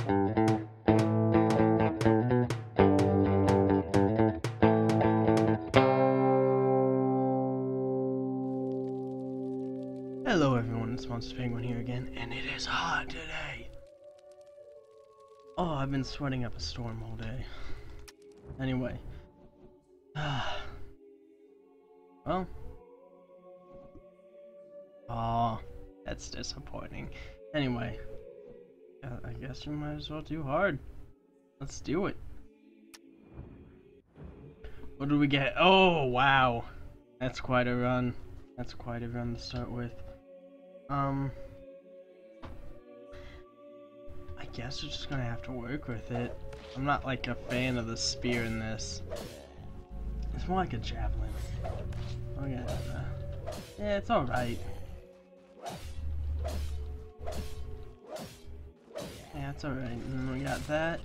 Hello everyone, it's Monster Penguin here again, and it is hot today! Oh, I've been sweating up a storm all day. Anyway. well. Oh, that's disappointing. Anyway. Uh, I guess you might as well do hard. Let's do it. What do we get? Oh, wow. That's quite a run. That's quite a run to start with. Um, I guess we're just gonna have to work with it. I'm not like a fan of the spear in this. It's more like a javelin. Okay, uh, yeah, it's alright. It's alright. And then we got that.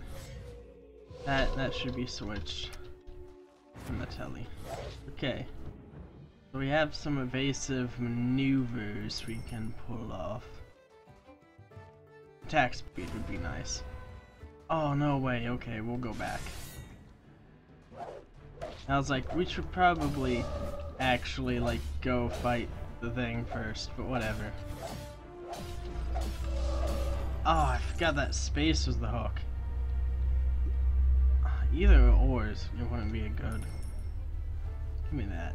That that should be switched from the telly. Okay. So we have some evasive maneuvers we can pull off. Attack speed would be nice. Oh, no way. Okay, we'll go back. I was like, we should probably actually, like, go fight the thing first, but whatever. Oh, I forgot that space was the hook. Either ors, it wouldn't be a good. Give me that.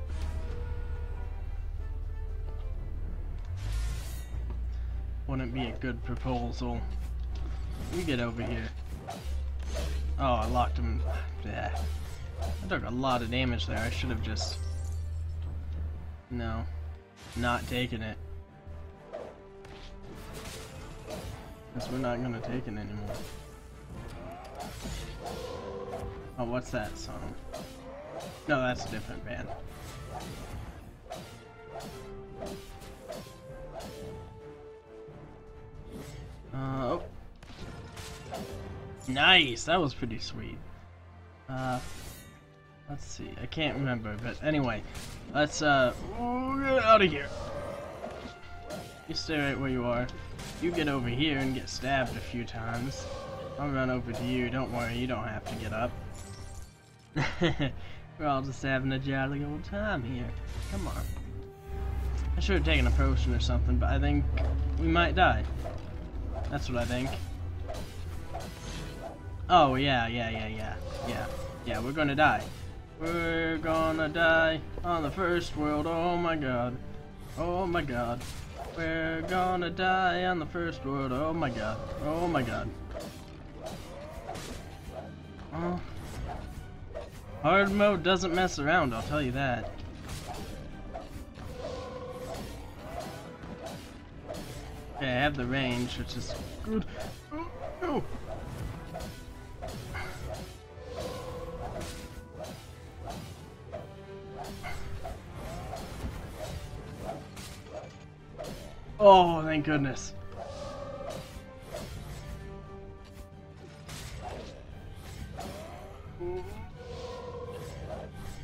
wouldn't be a good proposal. You get over here. Oh, I locked him. Yeah. I took a lot of damage there. I should have just... No. Not taken it. Because we're not to take it anymore. Oh, what's that song? No, that's a different band. Uh, oh. Nice, that was pretty sweet. Uh, let's see, I can't remember, but anyway, let's, uh, get out of here. You stay right where you are. You get over here and get stabbed a few times. I'll run over to you, don't worry, you don't have to get up. We're all just having a jolly old time here. Come on. I should have taken a potion or something, but I think we might die. That's what I think. Oh, yeah, yeah, yeah, yeah. Yeah. Yeah, we're gonna die. We're gonna die on the first world. Oh my god. Oh my god. We're gonna die on the first world. Oh my god. Oh my god. Oh. Hard mode doesn't mess around, I'll tell you that. Okay, I have the range, which is good. Oh, no. Oh, thank goodness.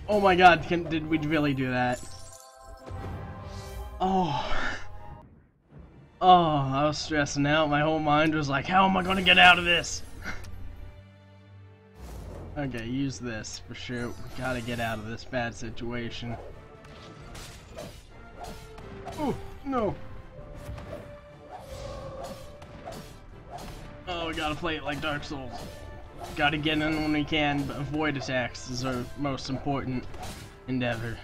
Oh my god, can, did we really do that? Oh. Oh, I was stressing out. My whole mind was like, how am I to get out of this? okay, use this for sure. We gotta get out of this bad situation. Oh, no. We gotta play it like Dark Souls. Gotta get in when we can, but avoid attacks is our most important endeavor.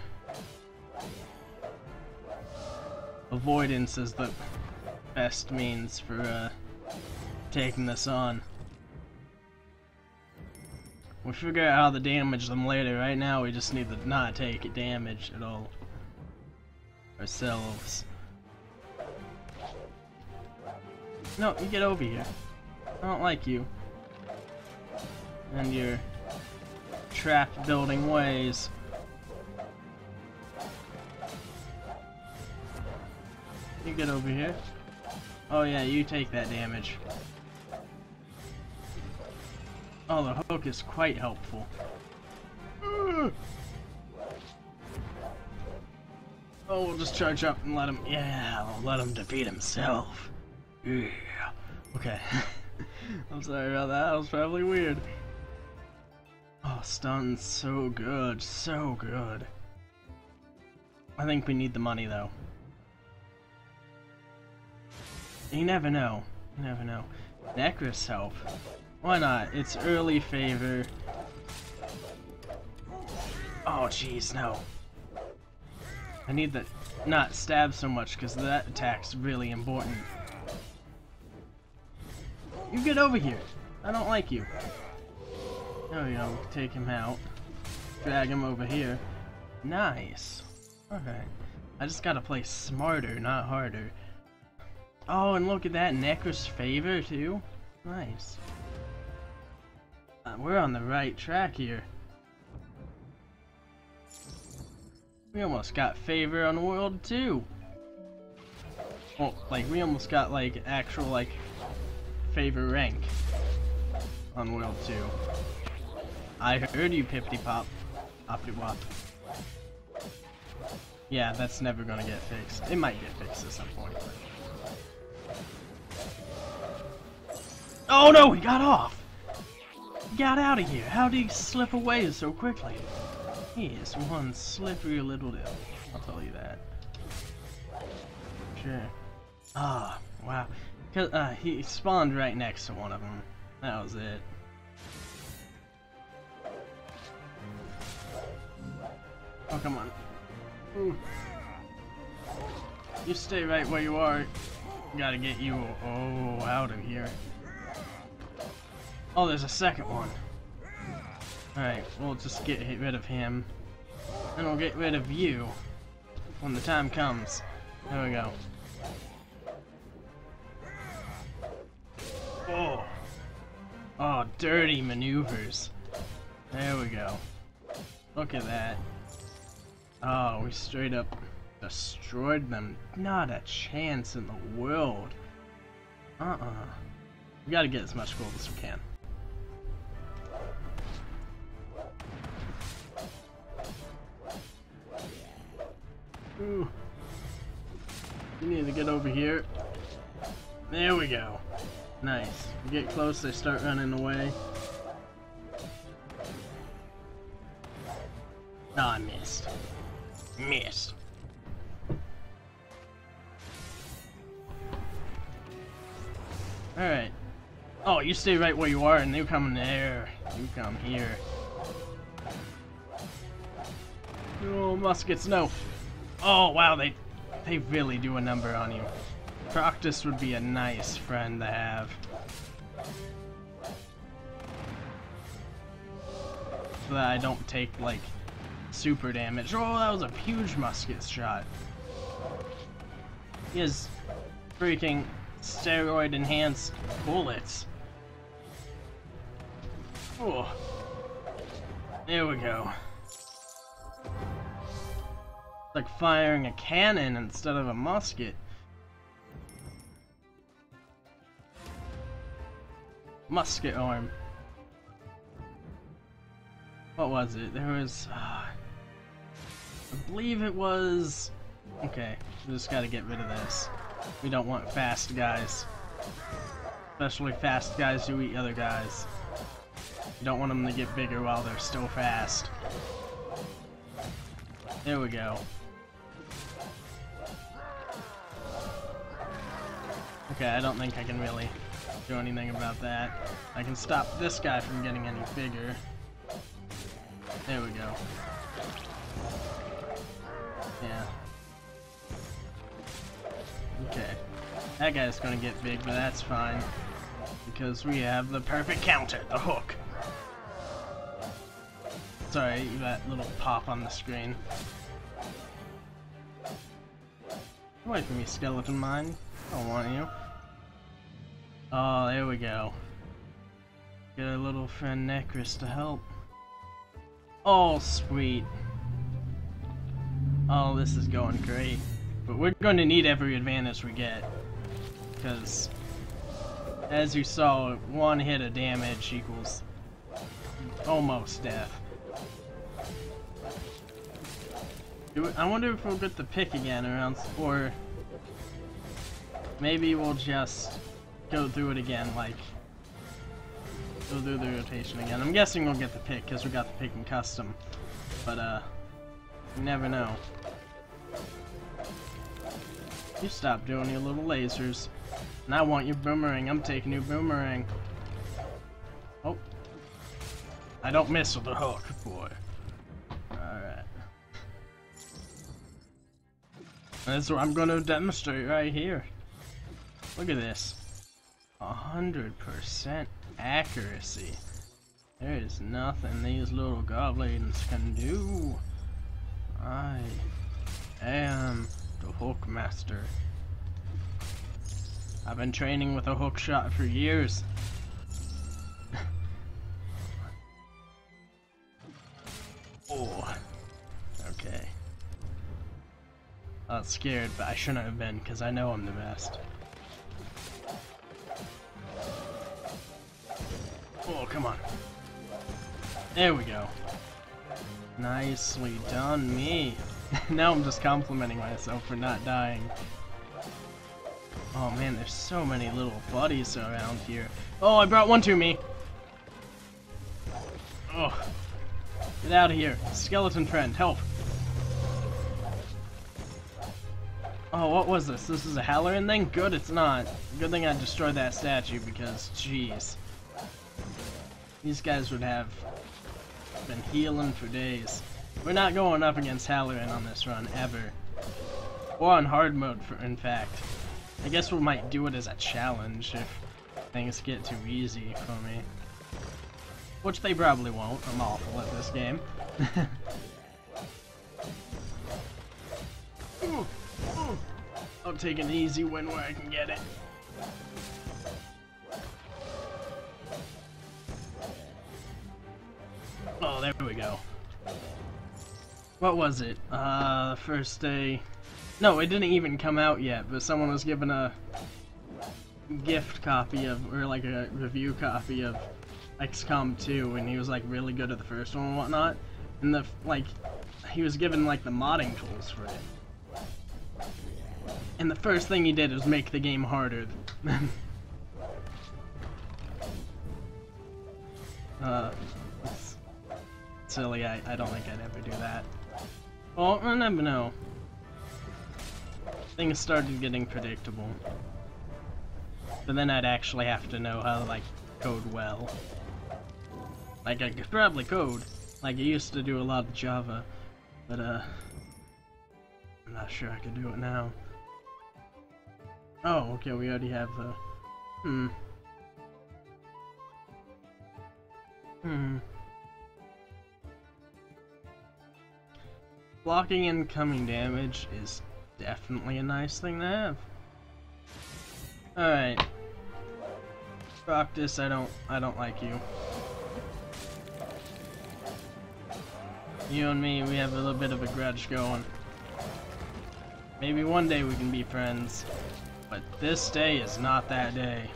Avoidance is the best means for uh, taking this on. We'll figure out how to damage them later. Right now, we just need to not take damage at all. Ourselves. No, you get over here. I don't like you. And your trap building ways. You get over here. Oh yeah, you take that damage. Oh, the hook is quite helpful. Oh, we'll just charge up and let him, yeah, we'll let him defeat himself. Yeah. Okay. I'm sorry about that. That was probably weird. Oh, stun's so good. So good. I think we need the money, though. You never know. You never know. Necros help. Why not? It's early favor. Oh, jeez, no. I need to not stab so much because that attack's really important. You get over here. I don't like you. There we go. Take him out. Drag him over here. Nice. Alright. I just gotta play smarter, not harder. Oh, and look at that. Necros favor, too. Nice. Uh, we're on the right track here. We almost got favor on World 2. Well, like, we almost got, like, actual, like, favor rank on World 2. I heard you, Pippity Pop. Poppity Wop. Yeah, that's never gonna get fixed. It might get fixed at some point. Oh no, he got off! He got out of here. How did he slip away so quickly? He is one slippery little devil. I'll tell you that. Sure. Ah, wow. Cause, uh, he spawned right next to one of them. That was it. Oh, come on. Ooh. You stay right where you are. Gotta get you oh out of here. Oh, there's a second one. Alright, we'll just get rid of him. And we'll get rid of you when the time comes. There we go. Dirty maneuvers. There we go. Look at that. Oh, we straight up destroyed them. Not a chance in the world. Uh-uh. We gotta get as much gold as we can. Ooh. You need to get over here. There we go. Nice. Get close, they start running away. Oh, I missed. Missed. Alright. Oh, you stay right where you are and you come there. You come here. Oh, muskets, no. Oh, wow, they they really do a number on you. Proctus would be a nice friend to have. So that I don't take, like, super damage. Oh, that was a huge musket shot. He has freaking steroid enhanced bullets. Oh. There we go. It's like firing a cannon instead of a musket. Musket arm. What was it? There was... Uh, I believe it was... Okay, we just gotta get rid of this. We don't want fast guys. Especially fast guys who eat other guys. You don't want them to get bigger while they're still fast. There we go. Okay, I don't think I can really do anything about that. I can stop this guy from getting any bigger. There we go. Yeah. Okay. That guy's gonna get big, but that's fine. Because we have the perfect counter, the hook. Sorry, that little pop on the screen. Away from me, skeleton mine. I don't want you. Oh, there we go. Get our little friend Necros to help. Oh, sweet. Oh, this is going great. But we're going to need every advantage we get. Because, as you saw, one hit of damage equals almost death. I wonder if we'll get the pick again around, or maybe we'll just go through it again like We'll do the rotation again. I'm guessing we'll get the pick because we got the pick in custom. But, uh, you never know. You stop doing your little lasers. And I want your boomerang. I'm taking your boomerang. Oh. I don't miss with the hook, boy. Alright. That's what I'm gonna demonstrate right here. Look at this. A 100% accuracy. There is nothing these little goblins can do. I am the hook master. I've been training with a hook shot for years. oh. Okay. I was scared, but I shouldn't have been, because I know I'm the best. Oh, come on. There we go. Nicely done, me. now I'm just complimenting myself for not dying. Oh man, there's so many little buddies around here. Oh, I brought one to me! Oh. Get out of here. Skeleton friend, help! Oh, what was this? This is a Halloran thing? Good, it's not. Good thing I destroyed that statue because, jeez. These guys would have been healing for days. We're not going up against Halloran on this run, ever. Or on hard mode, for, in fact. I guess we might do it as a challenge if things get too easy for me. Which they probably won't, I'm awful at this game. I'll take an easy win where I can get it. Oh, there we go. What was it? Uh, first day... No, it didn't even come out yet, but someone was given a gift copy of, or like a review copy of XCOM 2, and he was like really good at the first one and whatnot. And the, like, he was given like the modding tools for it. And the first thing he did was make the game harder. uh, silly. I, I don't think I'd ever do that. Well, I never know. Things started getting predictable. But then I'd actually have to know how to, like, code well. Like, I could probably code. Like, I used to do a lot of Java. But, uh... I'm not sure I could do it now. Oh, okay, we already have the... Hmm. Hmm. Blocking incoming damage is definitely a nice thing to have. Alright. Proctus, I don't I don't like you. You and me, we have a little bit of a grudge going. Maybe one day we can be friends. But this day is not that day.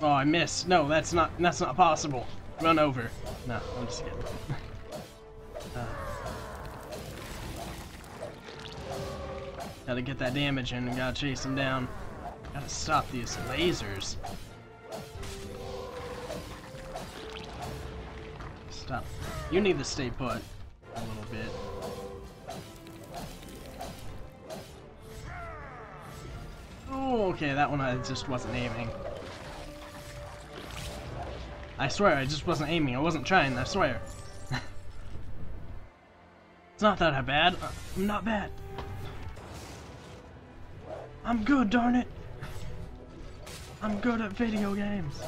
Oh, I missed. No, that's not. That's not possible. Run over. No, I'm just kidding. uh. Gotta get that damage in and gotta chase him down. Gotta stop these lasers. Stop. You need to stay put a little bit. Oh, okay, that one I just wasn't aiming. I swear, I just wasn't aiming. I wasn't trying, I swear. it's not that bad. I'm not bad. I'm good, darn it. I'm good at video games.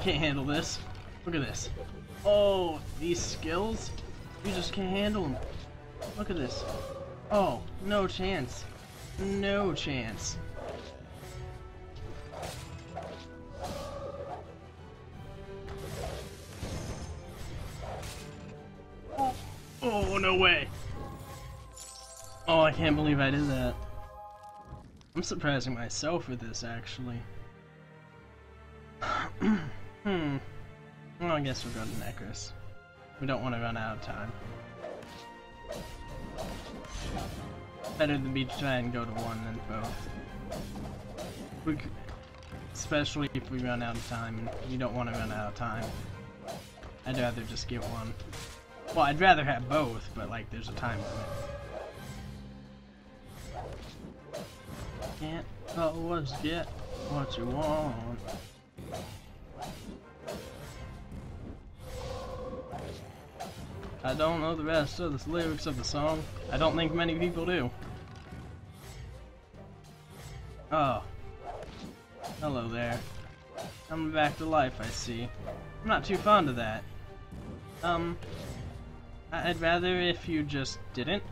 Can't handle this. Look at this. Oh, these skills? You just can't handle them. Look at this. Oh, no chance. No chance. Oh, oh, no way. Oh, I can't believe I did that. I'm surprising myself with this, actually. hmm. Well, I guess we'll go to Necros. We don't want to run out of time. Better than be try and go to one than both. We especially if we run out of time, and you don't want to run out of time. I'd rather just get one. Well, I'd rather have both, but like, there's a time limit. Can't always get what you want. I don't know the rest of the lyrics of the song. I don't think many people do. Oh. Hello there. Coming back to life, I see. I'm not too fond of that. Um, I'd rather if you just didn't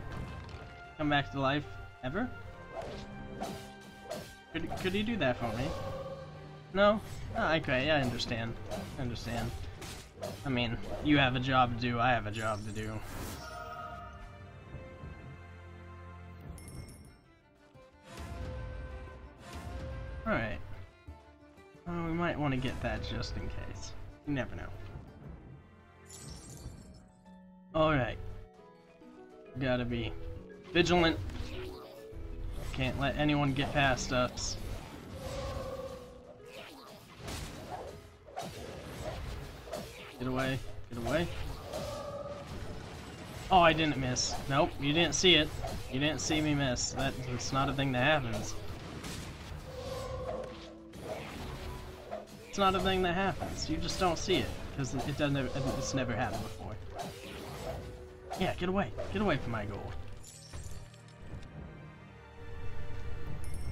come back to life ever. Could, could you do that for me? No? Oh, okay, I understand. I understand. I mean, you have a job to do, I have a job to do. Alright. Well, we might want to get that just in case. You never know. Alright. Gotta be vigilant. Can't let anyone get past us. Away. Get away. Oh, I didn't miss. Nope, you didn't see it. You didn't see me miss. That, that's not a thing that happens. It's not a thing that happens. You just don't see it. Because it doesn't. It's never happened before. Yeah, get away. Get away from my gold.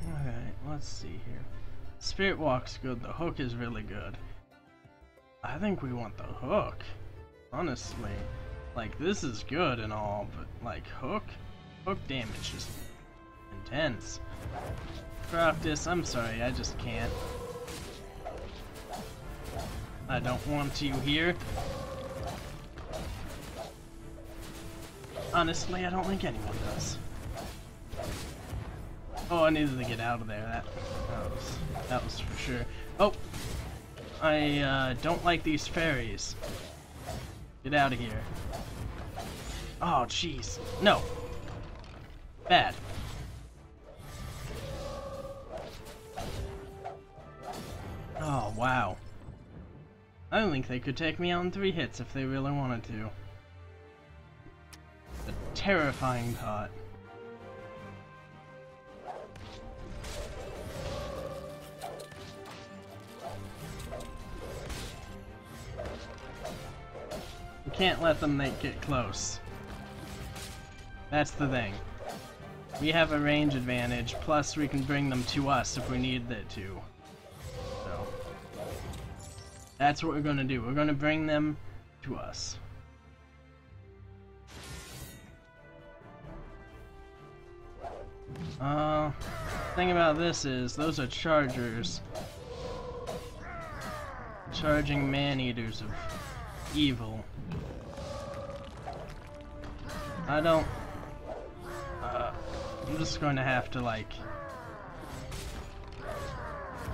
Alright, let's see here. Spirit Walk's good. The hook is really good. I think we want the hook. Honestly. Like, this is good and all, but, like, hook? Hook damage is intense. Proctus, I'm sorry, I just can't. I don't want you here. Honestly, I don't think anyone does. Oh, I needed to get out of there. That, that was that was for sure. Oh, I uh, don't like these fairies. Get out of here. Oh, jeez. No. Bad. Oh, wow. I don't think they could take me out in three hits if they really wanted to. The terrifying thought. Can't let them it close. That's the thing. We have a range advantage, plus we can bring them to us if we need it to. So, that's what we're going to do. We're going to bring them to us. Uh, thing about this is, those are chargers. Charging man-eaters of evil. I don't... Uh, I'm just going to have to, like...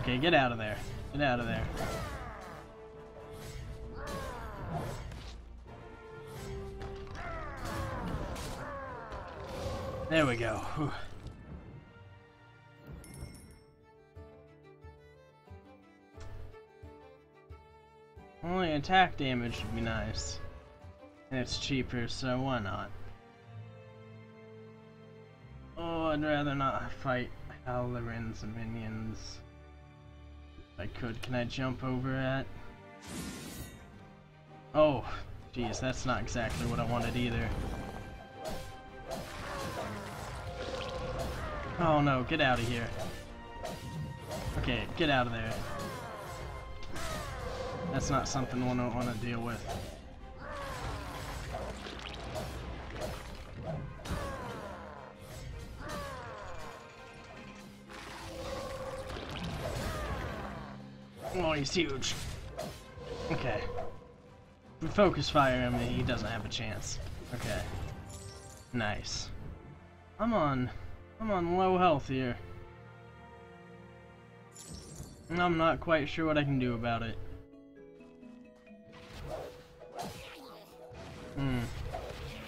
Okay, get out of there. Get out of there. There we go. Whew. Attack damage would be nice. And it's cheaper, so why not? Oh, I'd rather not fight Halloran's minions. If I could, can I jump over at? Oh, jeez, that's not exactly what I wanted either. Oh no, get out of here. Okay, get out of there. That's not something I want to deal with. Oh, he's huge. Okay. We focus fire him and he doesn't have a chance. Okay. Nice. I'm on... I'm on low health here. And I'm not quite sure what I can do about it.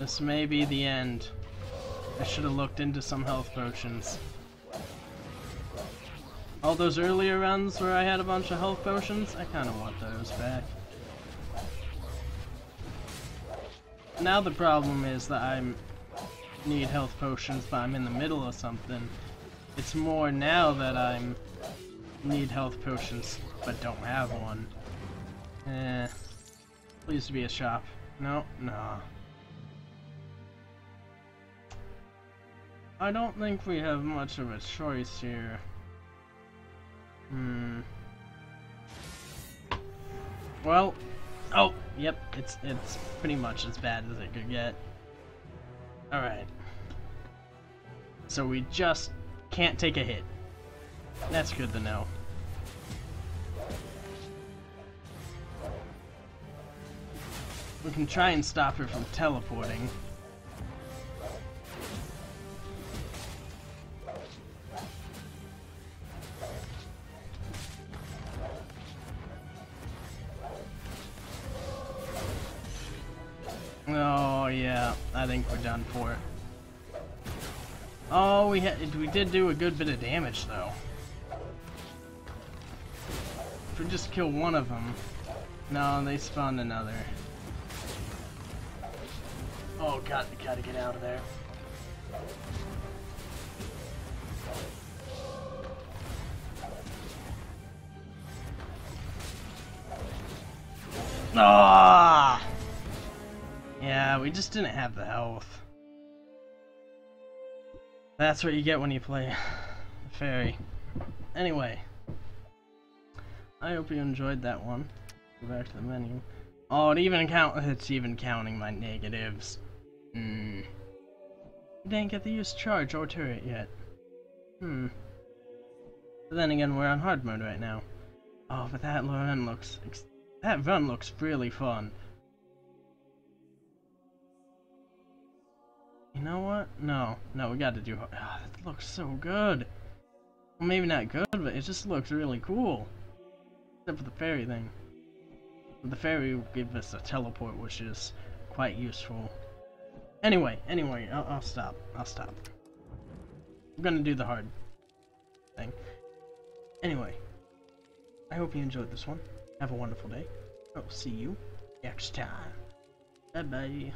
This may be the end. I should have looked into some health potions. All those earlier runs where I had a bunch of health potions, I kind of want those back. Now the problem is that I need health potions, but I'm in the middle of something. It's more now that I'm need health potions, but don't have one. Eh. Please be a shop. No, no. I don't think we have much of a choice here. Hmm. Well, oh, yep, it's it's pretty much as bad as it could get. Alright. So we just can't take a hit. That's good to know. We can try and stop her from teleporting. I think we're done for. Oh, we had we did do a good bit of damage though. If we just kill one of them, no, they spawned another. Oh god, we gotta get out of there. Ah! Yeah, we just didn't have the health. That's what you get when you play the Fairy. Anyway. I hope you enjoyed that one. Go back to the menu. Oh, it even count it's even counting my negatives. Hmm. Didn't get the use charge or turret yet. Hmm. But then again, we're on hard mode right now. Oh, but that run looks... That run looks really fun. Know what? No. No, we gotta do... Ah, oh, that looks so good. Well, maybe not good, but it just looks really cool. Except for the fairy thing. The fairy will give us a teleport, which is quite useful. Anyway, anyway, I'll, I'll stop. I'll stop. I'm gonna do the hard thing. Anyway, I hope you enjoyed this one. Have a wonderful day. I'll see you next time. Bye bye.